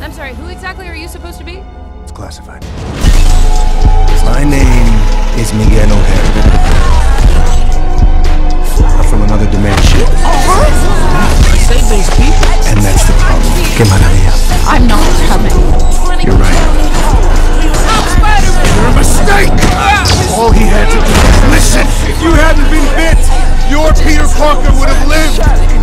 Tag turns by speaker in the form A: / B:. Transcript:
A: I'm sorry, who exactly are you supposed to be?
B: It's classified. My name is Miguel O'Hara. I'm from another dimension.
C: I saved those people.
B: And that's the problem. Que maravilla.
A: I'm not coming.
B: You're right.
D: You're a mistake! All he had to do was listen! If you hadn't been bit, your Peter Parker would have lived!